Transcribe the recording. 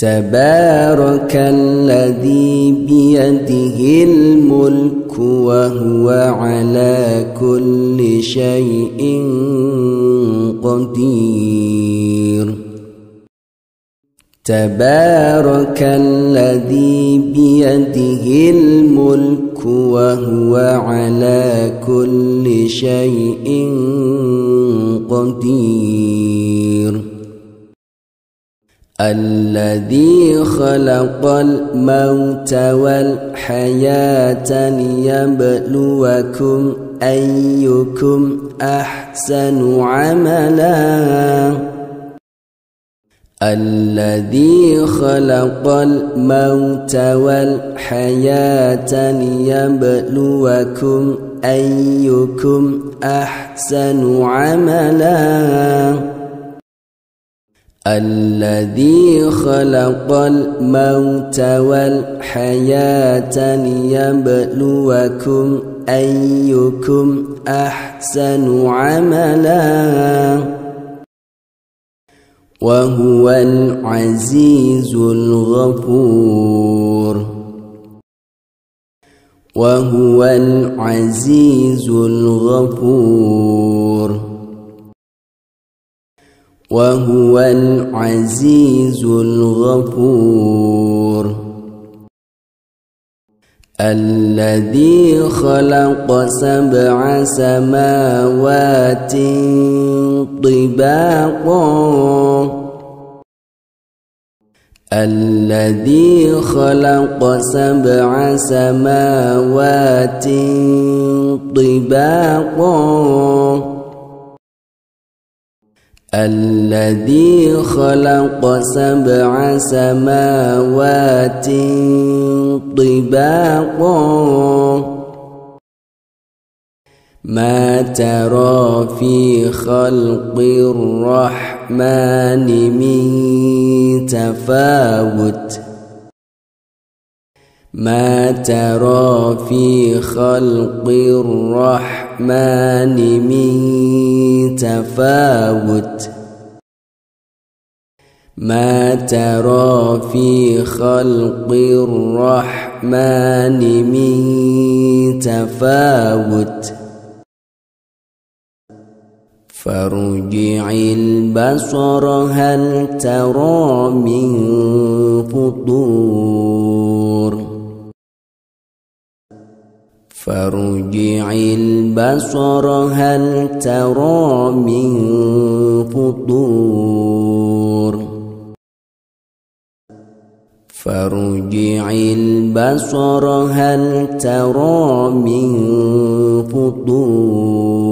تبارك الذي بيده الملك وهو على كل شيء قدير. تبارك الذي بيده الملك وهو على كل شيء قدير. الذي خلق الموت والحياة ليبلوكم أيكم أحسن عملا. الذي خلق الموت والحياة ليبلوكم أيكم أحسن عملا. الذي خلق الموت والحياة ليبلوكم أيكم أحسن عملا وهو العزيز الغفور وهو العزيز الغفور وهو العزيز الغفور. الذي خلق سبع سماوات طباقا. الذي خلق سبع سماوات طباقا. الذي خلق سبع سماوات طباقا. ما ترى في خلق الرحمن من تفاوت. ما ترى في خلق الرحمن من تفاوت. ما ترى في خلق الرحمن من تفاوت. فارجع البصر هل ترى من فطور؟ فارجع البصر هل ترى من فطور فارجع البصر هل ترى من فطور